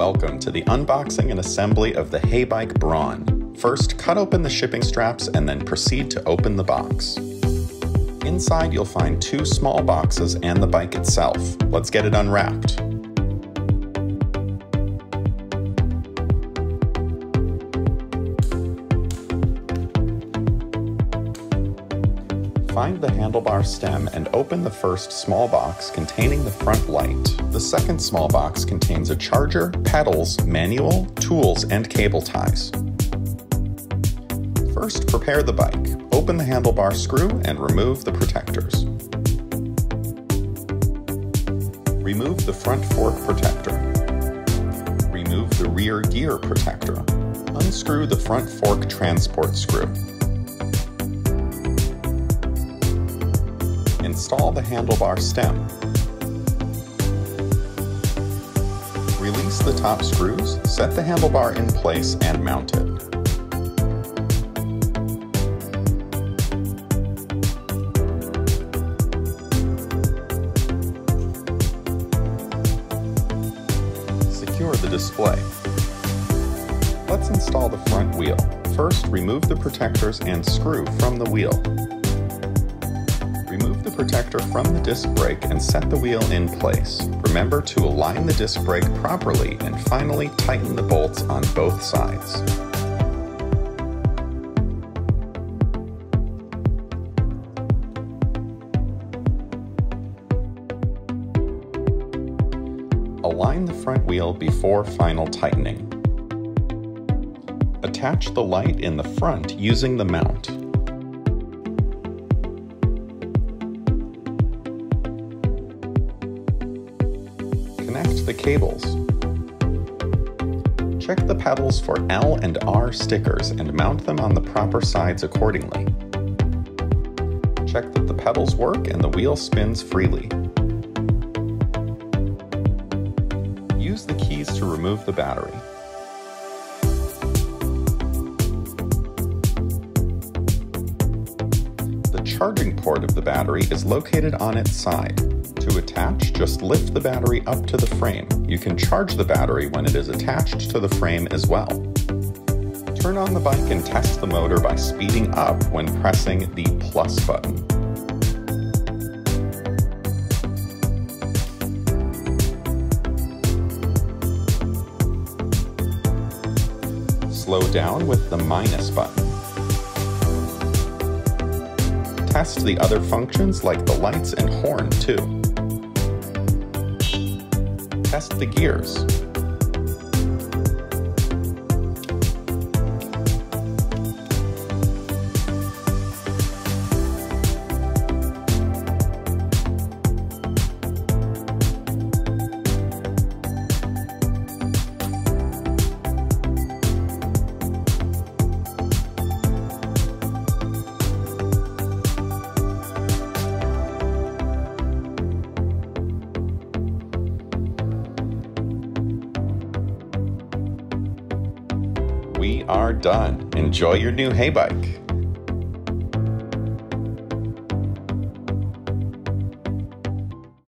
welcome to the unboxing and assembly of the HeyBike Brawn. First, cut open the shipping straps and then proceed to open the box. Inside, you'll find two small boxes and the bike itself. Let's get it unwrapped. Find the handlebar stem and open the first small box containing the front light. The second small box contains a charger, pedals, manual, tools, and cable ties. First, prepare the bike. Open the handlebar screw and remove the protectors. Remove the front fork protector. Remove the rear gear protector. Unscrew the front fork transport screw. Install the handlebar stem. Release the top screws, set the handlebar in place, and mount it. Secure the display. Let's install the front wheel. First, remove the protectors and screw from the wheel protector from the disc brake and set the wheel in place. Remember to align the disc brake properly and finally tighten the bolts on both sides. Align the front wheel before final tightening. Attach the light in the front using the mount. Connect the cables. Check the pedals for L and R stickers and mount them on the proper sides accordingly. Check that the pedals work and the wheel spins freely. Use the keys to remove the battery. The charging port of the battery is located on its side. To attach, just lift the battery up to the frame. You can charge the battery when it is attached to the frame as well. Turn on the bike and test the motor by speeding up when pressing the plus button. Slow down with the minus button. Test the other functions like the lights and horn too test the gears. Are done. Enjoy your new HeyBike.